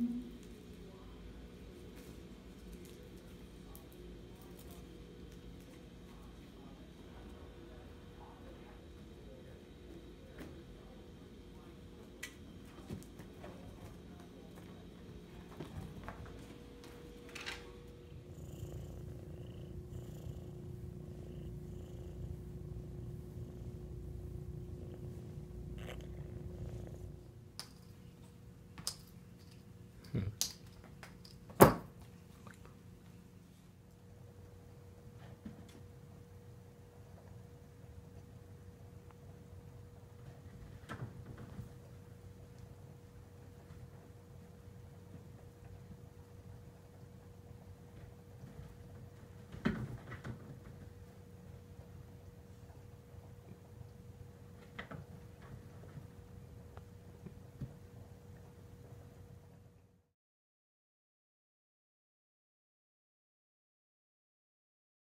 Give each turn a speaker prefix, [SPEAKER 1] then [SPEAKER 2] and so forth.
[SPEAKER 1] Mm-hmm.